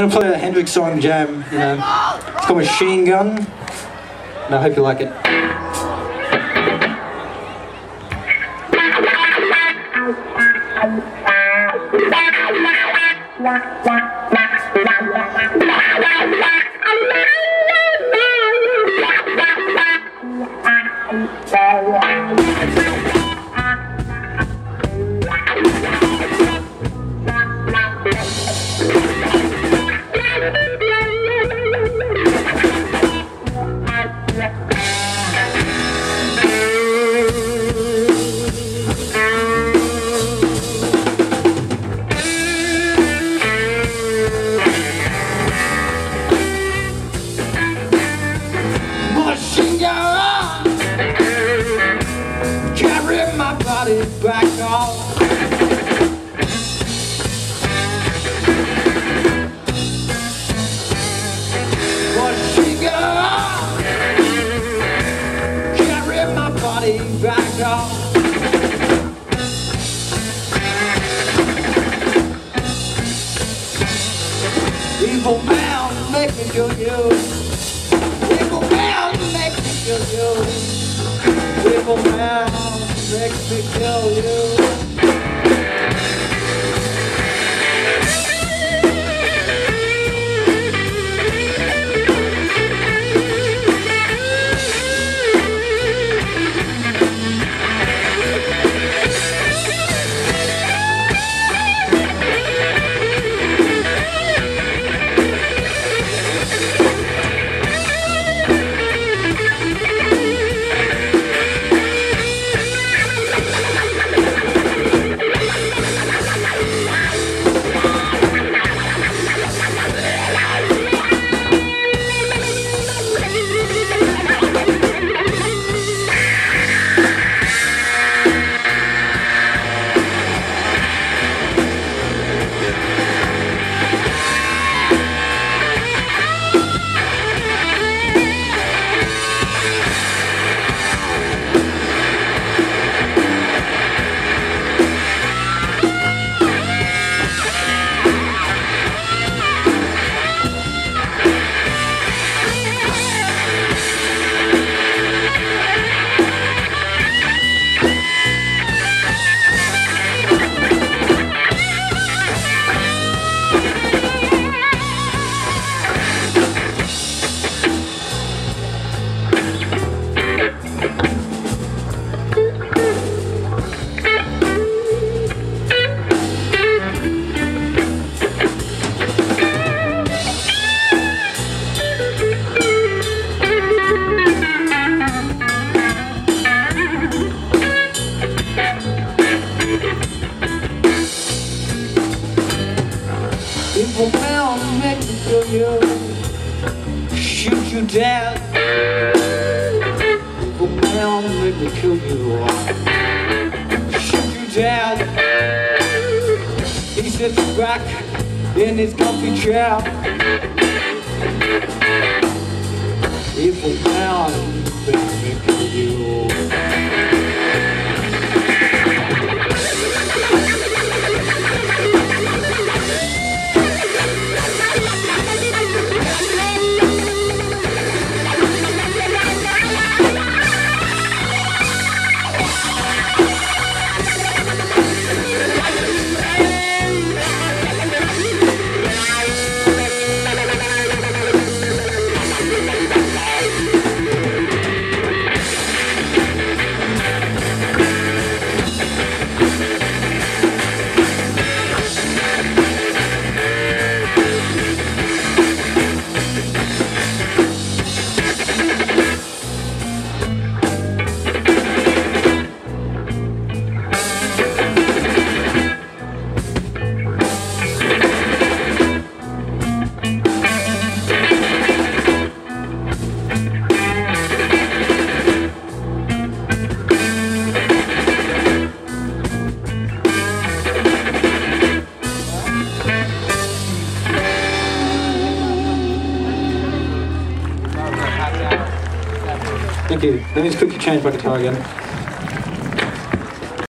going to play a Hendrix song jam, you know. It's called Machine Gun, and I hope you like it. Machine me man, make me kill you. Evil man, make me. Evil man, make me kill you. Shoot you down Evil man, make me kill you. Shoot you dead. He sits back in his comfy chair. Evil man, make me Thank you. Let me just quickly change my guitar again.